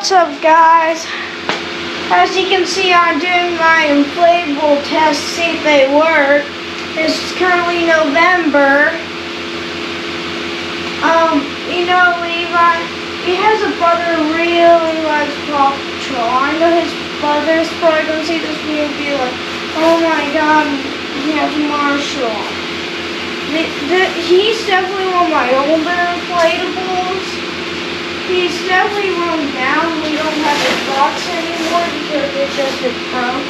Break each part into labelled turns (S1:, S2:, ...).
S1: What's up guys? As you can see I'm doing my inflatable test to see if they work. It's currently November. Um, you know Levi, he has a brother really likes Paw Patrol. I know his brother's probably gonna see this video and be like, oh my god, he has Marshall. The, the, he's definitely one of my older inflatables he's definitely run down. We don't have the box anymore because it's just a broke.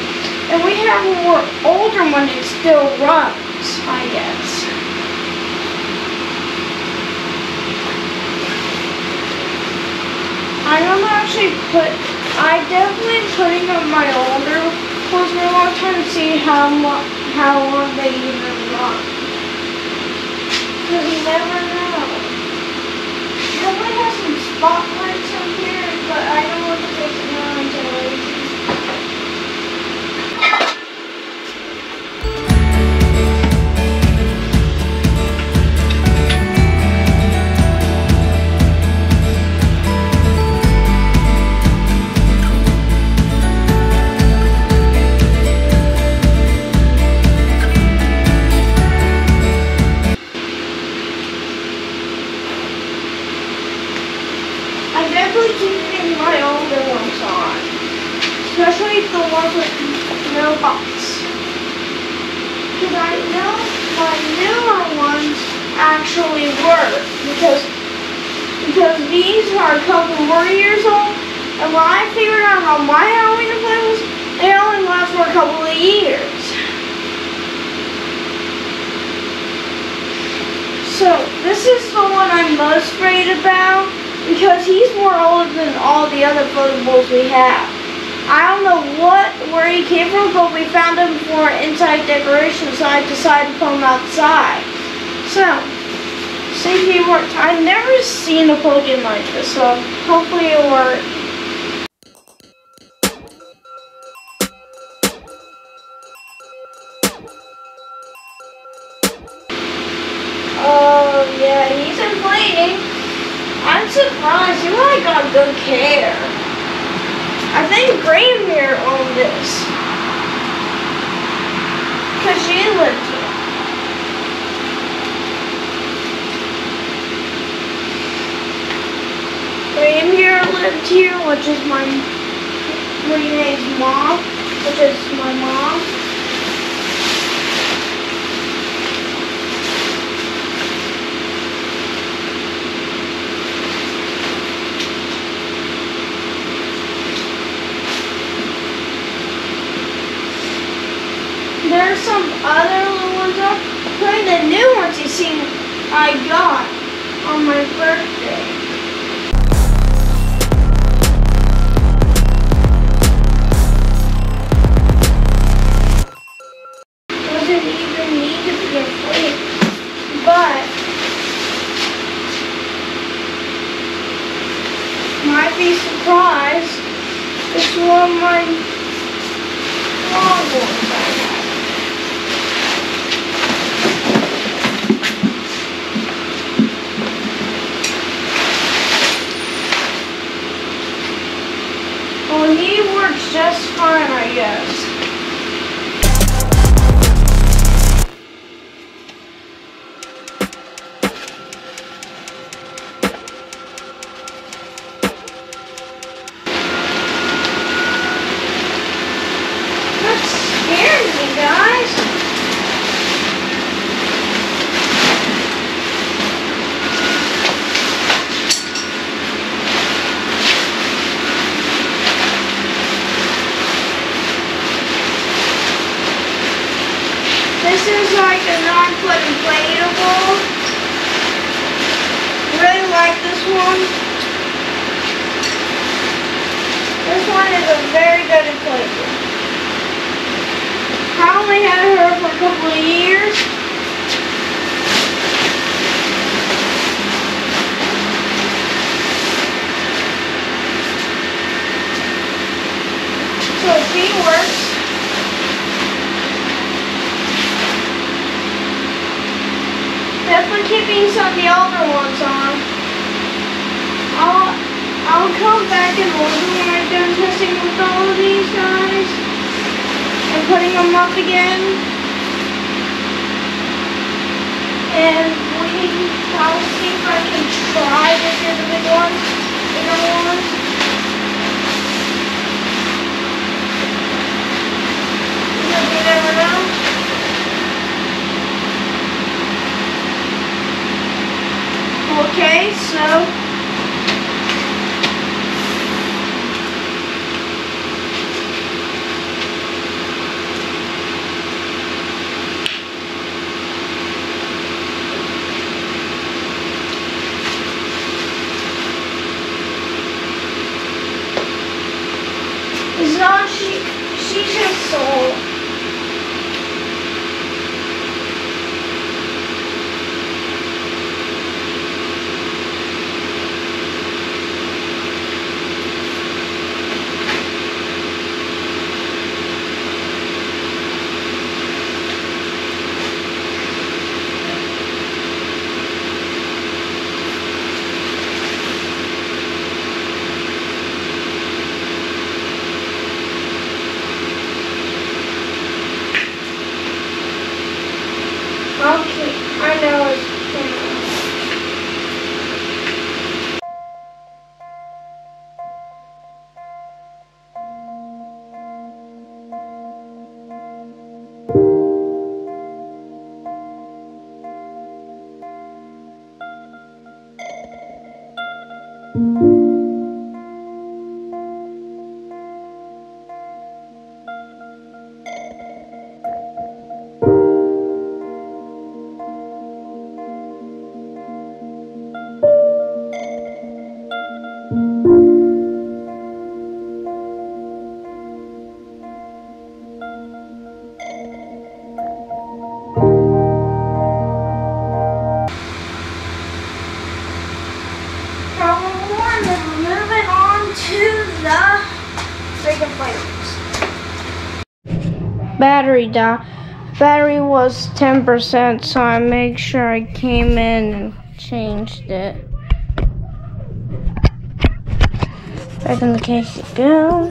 S1: And we have a more older one that still runs, I guess. I don't actually put, I definitely putting up my older ones for a long time to see how how long they even run. Because you never know. Definitely has some 帮 I definitely keep getting my older ones on. Especially the ones with no box. Because I know my newer ones actually work. Because because these are a couple more years old. And when I figured out how my Halloween play was, they only last for a couple of years. So this is the one I'm most afraid about because he's more older than all the other floatables we have. I don't know what where he came from, but we found him for inside decoration, so I decided to put him outside. So, see if he works. I've never seen a Pokemon like this, so hopefully it'll work. Grandmere owned This is like a non-foot inflatable. Really like this one. This one is a very good inflatable. I only had her for a couple of years. So she works. Definitely keeping some of the older ones on. I'll, I'll come back and them when I'm done testing with all of these guys and putting them up again. And we, I'll see if I can try to get the big ones, you never know. Okay, so Battery die. Battery was 10%, so I make sure I came in and changed it. Back in the case it goes.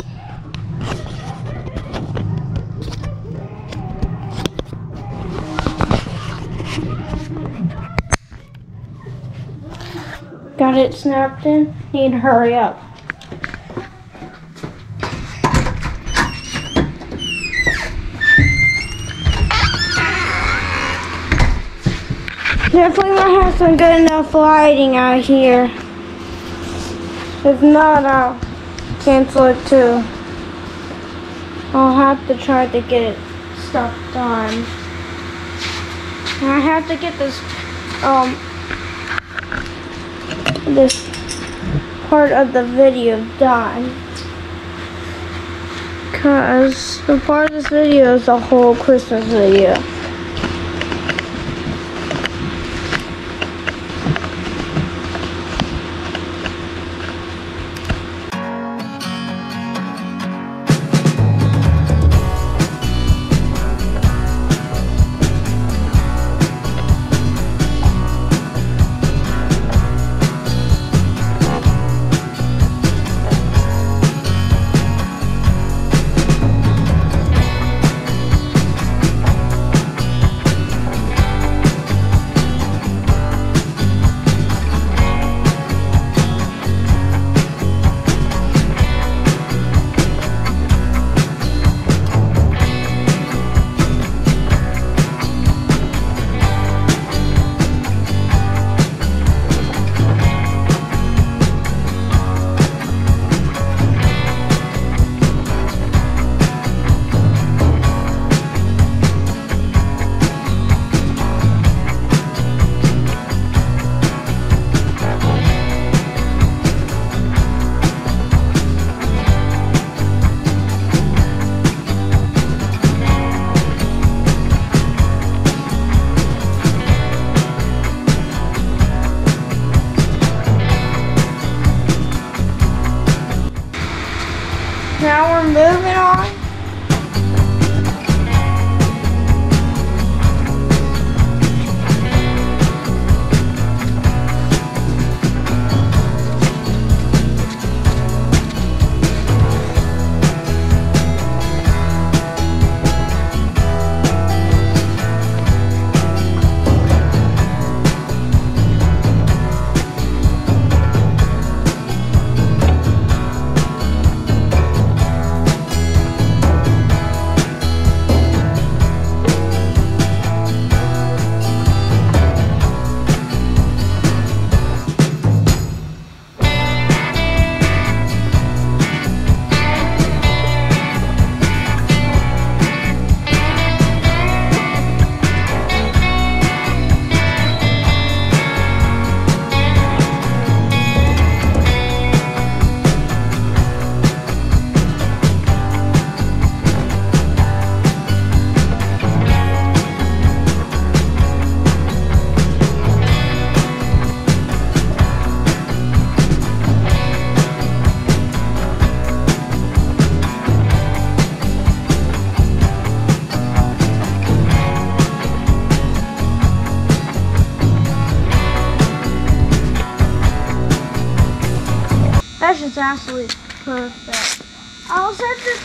S1: Got it snapped in? Need to hurry up. Definitely might have some good enough lighting out here. If not, I'll cancel it too. I'll have to try to get stuff done. And I have to get this, um, this part of the video done. Cause the part of this video is the whole Christmas video.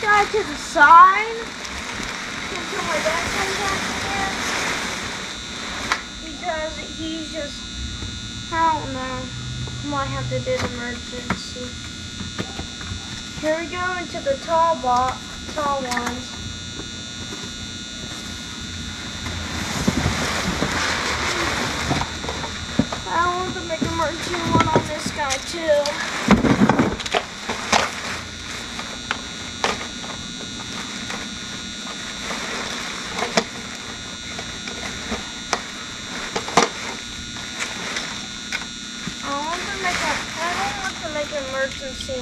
S1: guy to the side. Because he's just, I don't know. Might have to do an emergency. Here we go into the tall box, tall ones. I want to make a merging one on this guy too. So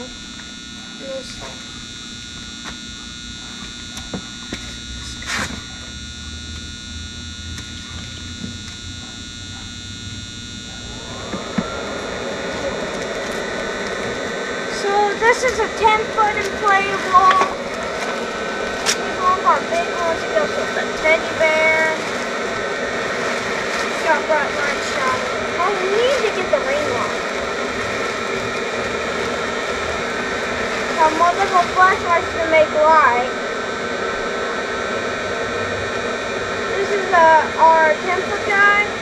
S1: this is a 10 foot inflatable. playable. All big ones. It goes with the teddy bear. Got multiple flashlights to make light. This is uh, our temple guide.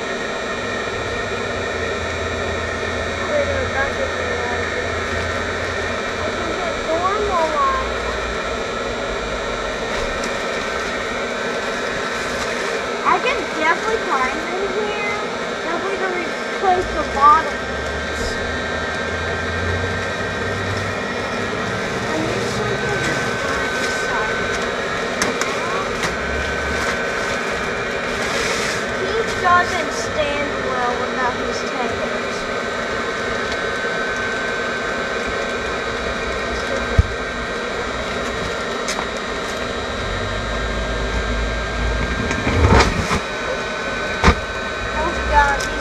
S1: back.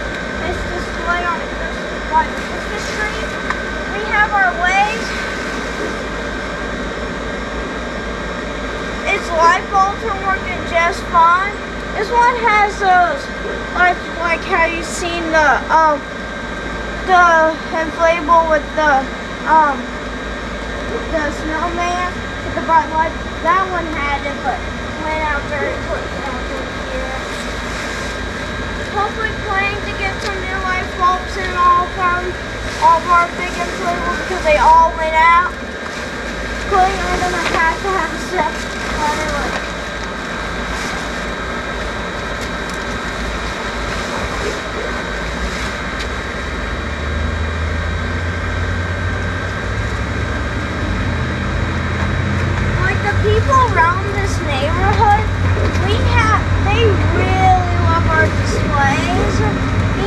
S1: of our ways. Its light bulbs are working just fine. This one has those, like, like how you seen the, um, the inflatable with the, um, the snowman with the bright light. That one had it, but went out very quickly. after here. Hopefully planning to get some new light bulbs and all from all of our big inflatables because they all went out. Putting them in a pack to have a separate anyway. Like the people around this neighborhood, we have they really love our displays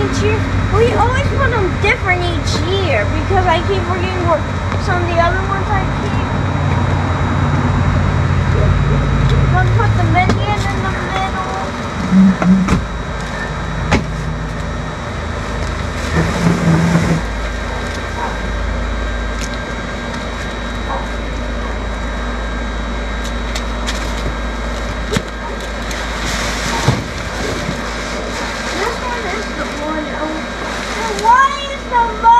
S1: each year. We always put them different each year because I keep forgetting what some of the other ones I keep. One put the minion in the middle. This one is the one. oh, and Why is the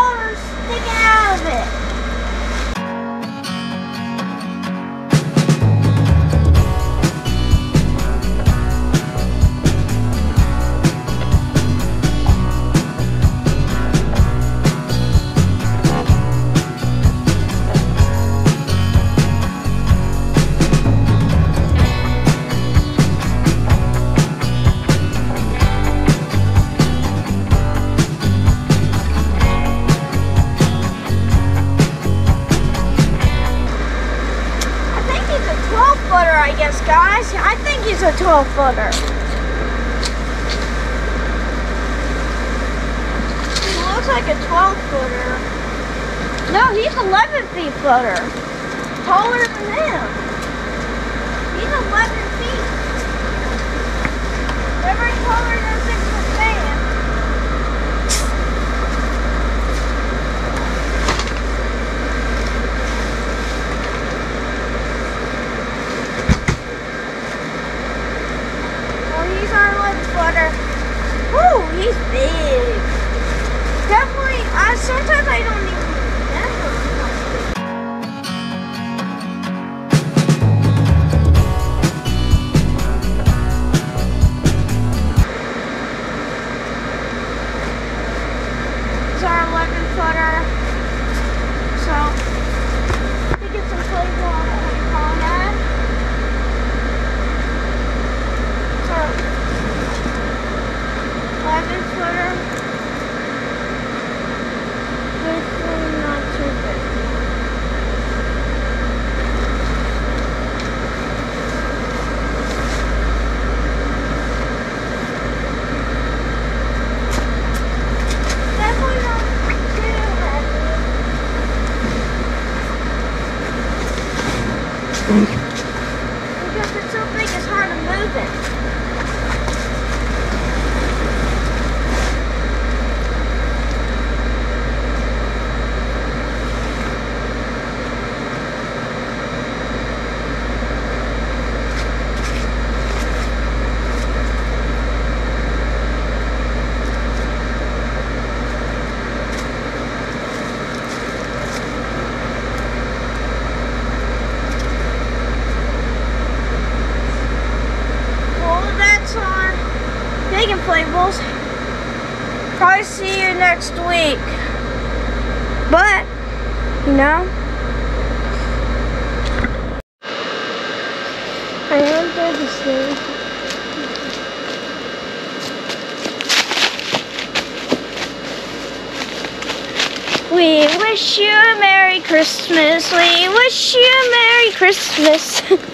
S1: 12 footer. He looks like a 12 footer. No, he's 11 feet footer. Taller than him. He's 11 feet. Never taller than a six foot man. Well, he's our 11 footer. Woo, he's big. Definitely, I, sometimes I don't even Because it's so big, it's hard to move it. Well, that's our big inflatables. Probably see you next week. But, you know, I am see. We wish you a Merry Christmas. We wish you a Merry Christmas.